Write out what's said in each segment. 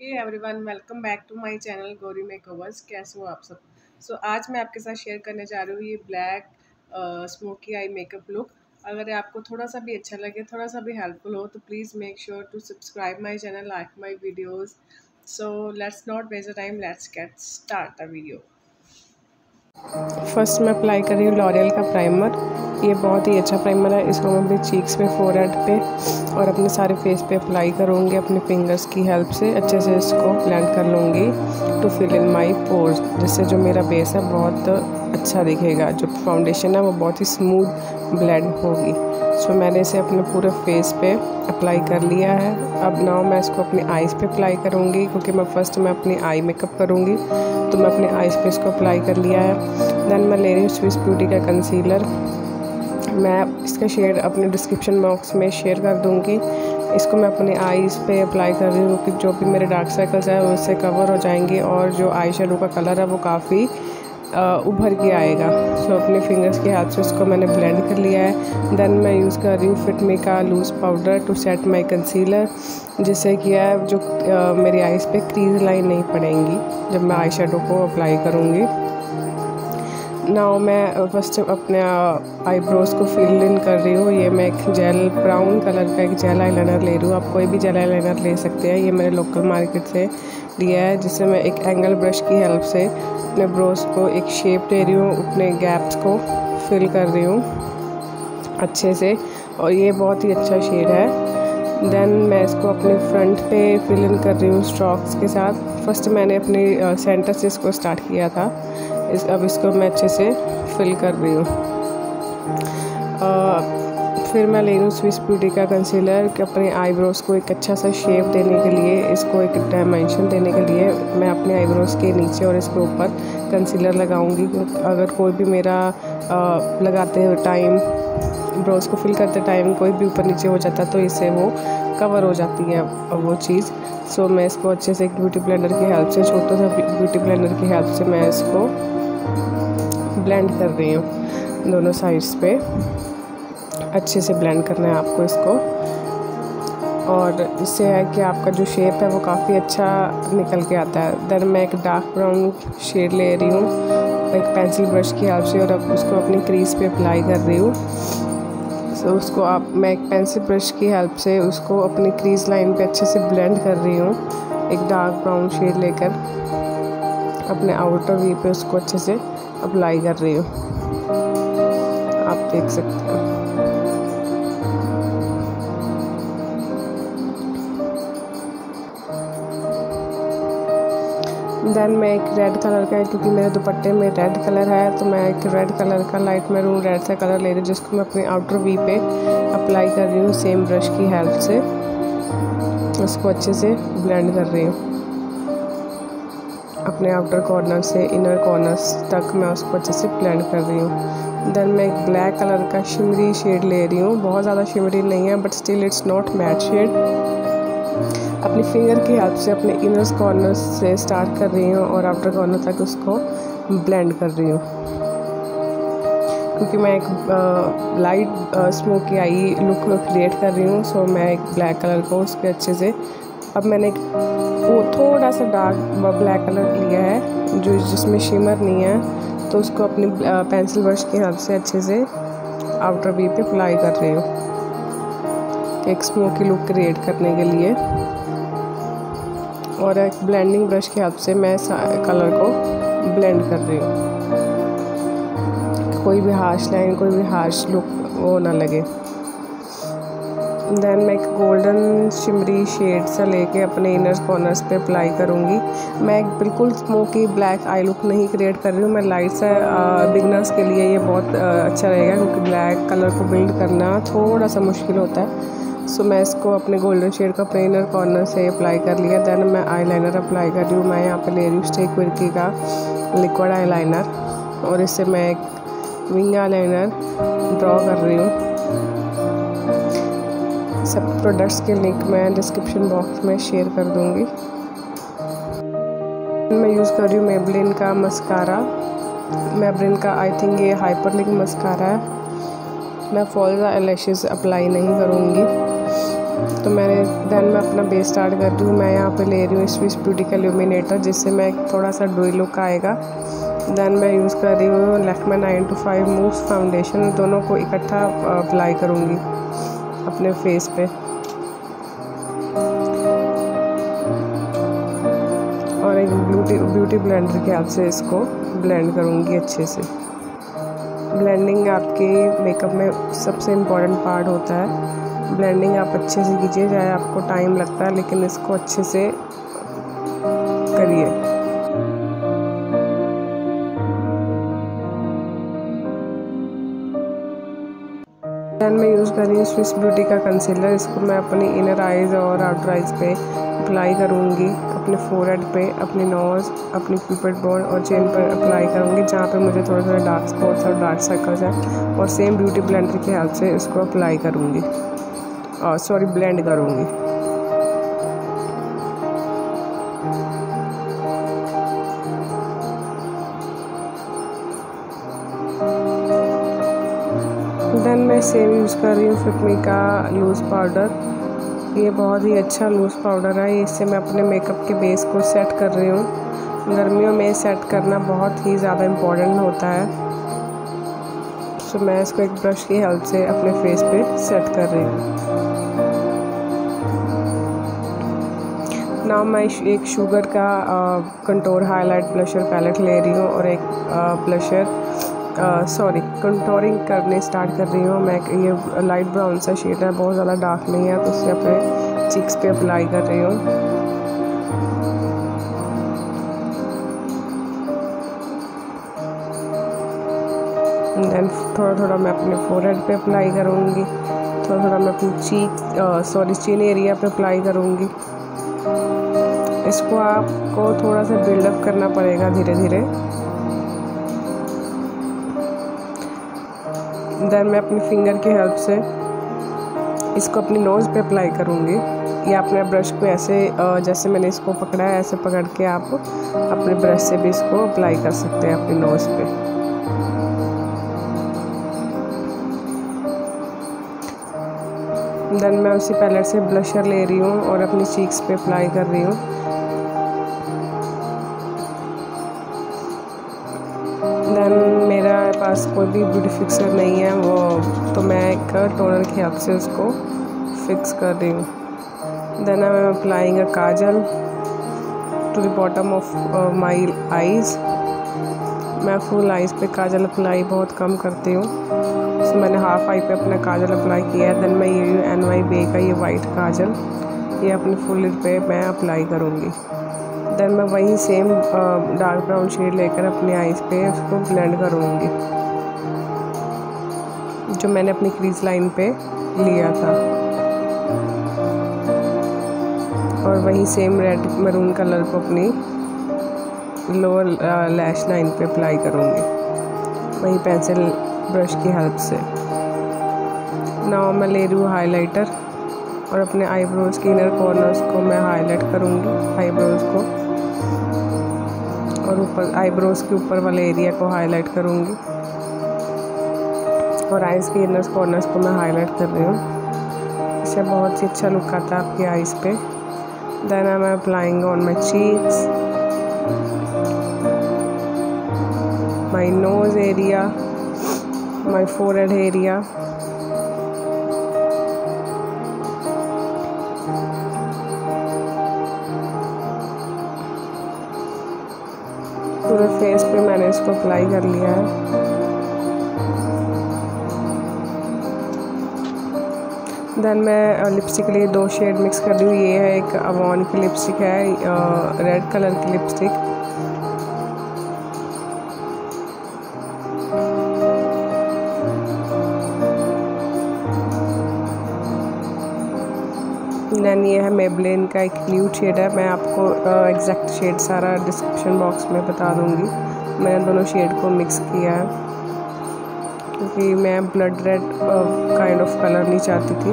Hey everyone welcome back to my channel Gauri makeovers कैसे हो आप सब? सो so, आज मैं आपके साथ शेयर करने जा रही हूँ ये black smoky eye makeup look अगर आपको थोड़ा सा भी अच्छा लगे थोड़ा सा भी हेल्पफुल हो तो please make sure to subscribe my channel like my videos so let's not waste the time let's get start the video first मैं अप्लाई कर रही हूँ लॉरियल का प्राइमर ये बहुत ही अच्छा प्राइमर है। इसको मैं अपने चीक्स पे फोरहेड पे और अपने सारे फेस पे अप्लाई करूँगी, अपने फिंगर्स की हेल्प से। अच्छे से इसको ब्लेंड कर लूँगी to fill in my pores जिससे जो मेरा बेस है, बहुत अच्छा दिखेगा। जो फाउंडेशन है, वो बहुत ही स्मूथ ब्लेंड होगी। सो मैंने इसे अपने पूरे फेस पे अप्लाई कर लिया है। अब नाउ मैं इसको अपनी आइज़ पे अप्लाई करूँगी, क्योंकि मैं फ़र्स्ट मैं अपनी आई मेकअप करूँगी। तो मैं अपने आइज़ पे इसको अप्लाई कर लिया है। देन मैं ले रही हूँ स्विस ब्यूटी का कंसीलर मैं इसका शेड अपने डिस्क्रिप्शन बॉक्स में शेयर कर दूँगी। इसको मैं अपने आईज़ पे अप्लाई कर रही हूँ कि जो भी मेरे डार्क सर्कल्स हैं, वो इससे कवर हो जाएँगे और जो आई शेडो का कलर है, वो काफ़ी उभर के आएगा। सो अपने फिंगर्स के हाथ से उसको मैंने ब्लेंड कर लिया है। देन मैं यूज़ कर रही हूँ फिटमी का loose powder to set my concealer जिससे कि है जो मेरी आइज़ पे क्रीज लाइन नहीं पड़ेंगी, जब मैं आई को अप्लाई करूँगी। नाउ मैं फ़र्स्ट अपने आईब्रोज़ को फिल इन कर रही हूँ। ये मैं एक जेल ब्राउन कलर का एक जेल आईलाइनर ले रही हूँ। आप कोई भी जेल आईलाइनर ले सकते हैं। ये मैंने लोकल मार्केट से लिया है, जिससे मैं एक एंगल ब्रश की हेल्प से अपने ब्रोज को एक शेप दे रही हूँ, अपने गैप्स को फिल कर रही हूँ अच्छे से। और ये बहुत ही अच्छा शेड है। देन मैं इसको अपने फ्रंट पे फिल इन कर रही हूँ स्ट्रॉक्स के साथ। फ़र्स्ट मैंने अपने सेंटर से इसको स्टार्ट किया था। इस अब इसको मैं अच्छे से फिल कर रही हूँ। फिर मैं ले रही हूँ स्विस ब्यूटी का कंसीलर कि अपने आईब्रोज़ को एक अच्छा सा शेप देने के लिए इसको एक डायमेंशन देने के लिए मैं अपने आईब्रोज़ के नीचे और इसके ऊपर कंसीलर लगाऊँगी। अगर कोई भी मेरा आ, लगाते टाइम ब्रोज को फिल करते टाइम कोई भी ऊपर नीचे हो जाता तो इससे वो कवर हो जाती है वो चीज़। सो मैं इसको अच्छे से एक ब्यूटी ब्लेंडर की हेल्प से, छोटा सा ब्यूटी ब्लेंडर की हेल्प से मैं इसको ब्लेंड कर रही हूँ दोनों साइड्स पे। अच्छे से ब्लेंड करना है आपको इसको। और इससे है कि आपका जो शेप है वो काफ़ी अच्छा निकल के आता है। देन मैं एक डार्क ब्राउन शेड ले रही हूँ, एक पेंसिल ब्रश की हेल्प से और अब उसको अपनी क्रीज पे अप्लाई कर रही हूँ। सो उसको आप, मैं एक पेंसिल ब्रश की हेल्प से उसको अपनी क्रीज लाइन पे अच्छे से ब्लेंड कर रही हूँ, एक डार्क ब्राउन शेड लेकर। अपने आउटर वी पे उसको अच्छे से अप्लाई कर रही हूँ। आप देख सकते हो। देन मैं एक रेड कलर का, क्योंकि मेरे दुपट्टे में रेड कलर है तो मैं एक रेड कलर का लाइट मैरून रेड सा कलर ले रही हूँ, जिसको मैं अपने आउटर वी पे अप्लाई कर रही हूँ सेम ब्रश की हेल्प से। उसको अच्छे से ब्लेंड कर रही हूँ। अपने आउटर कॉर्नर से इनर कॉर्नर्स तक मैं उसको अच्छे से ब्लेंड कर रही हूँ। देन मैं एक ब्लैक कलर का शिमरी शेड ले रही हूँ। बहुत ज़्यादा शिमरी नहीं है but still it's not matte shade अपनी फिंगर की हेल्प से, अपने इनर कॉर्नर से स्टार्ट कर रही हूँ और आउटर कॉर्नर तक उसको ब्लेंड कर रही हूँ। क्योंकि मैं एक light smoky eye look create कर रही हूँ सो मैं एक ब्लैक कलर को उसके अच्छे से, अब मैंने एक, वो थोड़ा सा डार्क ब्लैक कलर लिया है, जो, जिसमें शिमर नहीं है तो उसको अपनी पेंसिल ब्रश की हेल्प से अच्छे से आउटर बी पे अप्लाई कर रही हूँ। एक स्मोकी लुक क्रिएट करने के लिए। और एक ब्लेंडिंग ब्रश के हेल्प से मैं कलर को ब्लेंड कर रही हूँ। कोई भी हार्श लाइन कोई भी हार्श लुक वो ना लगे। देन मैं एक गोल्डन शिमरी शेड सा लेके अपने इनर कॉर्नर्स पे अप्लाई करूँगी। मैं एक बिल्कुल स्मोकी ब्लैक आई लुक नहीं क्रिएट कर रही हूँ। मैं लाइट सा बिगनर्स के लिए ये बहुत अच्छा रहेगा क्योंकि ब्लैक कलर को बिल्ड करना थोड़ा सा मुश्किल होता है। सो मैं इसको अपने गोल्डन शेड का प्लेनर कॉर्नर से अप्लाई कर लिया. देन मैं आईलाइनर अप्लाई कर रही हूँ. मैं यहाँ पे ले रही हूँ स्टेक विर्की का लिक्विड आईलाइनर और इससे मैं एक विंग आईलाइनर ड्रॉ कर रही हूँ. सब प्रोडक्ट्स के लिंक मैं डिस्क्रिप्शन बॉक्स में शेयर कर दूँगी. मैं यूज़ कर रही हूँ मेबलिन का मस्कारा मेबलिन का आई थिंक ये हाइपर लिंक मस्कारा है. मैं फॉल्स एलेशेस अप्लाई नहीं करूँगी। तो मैंने देन मैं अपना बेस स्टार्ट कर रही हूँ। मैं यहाँ पे ले रही हूँ स्विस ब्यूटी का ल्यूमिनेटर जिससे मैं थोड़ा सा डोई लुक आएगा। देन मैं यूज़ कर रही हूँ Lakme nine to five mousse foundation दोनों को इकट्ठा अप्लाई करूँगी अपने फेस पे। और एक ब्यूटी ब्यूटी ब्लेंडर के हाथ से इसको ब्लेंड करूँगी अच्छे से। ब्लेंडिंग आपके मेकअप में सबसे इंपॉर्टेंट पार्ट होता है। ब्लेंडिंग आप अच्छे से कीजिए, चाहे आपको टाइम लगता है, लेकिन इसको अच्छे से करिए। दैन मैं यूज़ कर रही हूँ स्विस ब्यूटी का कंसीलर इसको मैं अपनी इनर आइज़ और आउटर आइज़ पे अप्लाई करूँगी। अपने फोरहेड पे, अपनी नोज़ अपनी पिपट बोन और चेन पर अप्लाई करूँगी, जहाँ पे मुझे थोड़े थोड़े डार्क स्पॉट्स और डार्क सर्कल्स हैं और सेम ब्यूटी ब्लेंडर की हेल्प से इसको अप्लाई करूँगी। और सॉरी ब्लेंड करूँगी। देन मैं सेम यूज़ कर रही हूँ फिटमी का लूज़ पाउडर ये बहुत ही अच्छा लूज़ पाउडर है। इससे मैं अपने मेकअप के बेस को सेट कर रही हूँ। गर्मियों में सेट करना बहुत ही ज़्यादा इम्पोर्टेंट होता है। सो so, मैं इसको एक ब्रश की हेल्प से अपने फेस पे सेट कर रही हूँ। नाउ मैं एक शुगर का कंटोर हाईलाइट ब्लशर पैलेट ले रही हूँ और एक ब्लशर सॉरी कंटोरिंग करने स्टार्ट कर रही हूँ। मैं ये लाइट ब्राउन सा शेड है, बहुत ज़्यादा डार्क नहीं है तो उसे अपने चिक्स पे अप्लाई कर रही हूँ। देन थोड़ा थोड़ा मैं अपने फोरहेड पे अप्लाई करूँगी। थोड़ा थोड़ा मैं अपनी चीक सॉरी चिन एरिया पे अप्लाई करूँगी। इसको आपको थोड़ा सा बिल्डअप करना पड़ेगा धीरे धीरे देन मैं अपनी फिंगर की हेल्प से इसको अपनी नोज़ पे अप्लाई करूँगी। या अपने ब्रश को ऐसे जैसे मैंने इसको पकड़ा है, ऐसे पकड़ के आप अपने ब्रश से भी इसको अप्लाई कर सकते हैं अपनी नोज़ पे। देन मैं उसी पैलेट से ब्लशर ले रही हूँ और अपनी चीक्स पे अप्लाई कर रही हूँ। पास कोई भी ब्यूटी फिक्सर नहीं है वो तो मैं एक टोनर के हेल्प से उसको फिक्स कर रही हूँ। Then I am applying a kajal to the bottom of my eyes मैं फुल आइज़ पे काजल अप्लाई बहुत कम करती हूँ। So, मैंने हाफ़ आई पे अपना काजल अप्लाई किया है। देन मैं ये एन वाई बे का ये वाइट काजल ये अपने फुल पे मैं अप्लाई करूँगी। देन मैं वही सेम डार्क ब्राउन शेड लेकर अपने आईज़ पे उसको ब्लेंड करूँगी। जो मैंने अपनी क्रीज लाइन पे लिया था। और वही सेम रेड मरून कलर को अपनी लोअर लैश लाइन पे अप्लाई करूँगी। वही पेंसिल ब्रश की हेल्प से। नाउ मैं ले रही हूँ हाइलाइटर और अपने आईब्रोज़ के इनर कॉर्नर्स को मैं हाईलाइट करूँगी आईब्रोज़ को। और ऊपर आईब्रोज़ के ऊपर वाले एरिया को हाईलाइट करूँगी। और आइज़ के इनर कॉर्नर्स को मैं हाईलाइट कर रही हूँ। इससे बहुत ही अच्छा लुक आता है आपकी आइज़ पे। Then I am applying on my cheeks my nose area my forehead area पूरे फेस पे मैंने इसको अप्लाई कर लिया है। देन मैं लिपस्टिक के लिए दो शेड मिक्स कर रही हूँ। ये है एक अवॉन की लिपस्टिक है रेड कलर की लिपस्टिक देन ये है मेबलिन का एक न्यू शेड है। मैं आपको एग्जैक्ट शेड सारा डिस्क्रिप्शन बॉक्स में बता दूँगी। मैंने दोनों शेड को मिक्स किया है। क्योंकि मैं blood red kind of colour नहीं चाहती थी।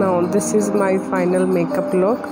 Now this is my final makeup look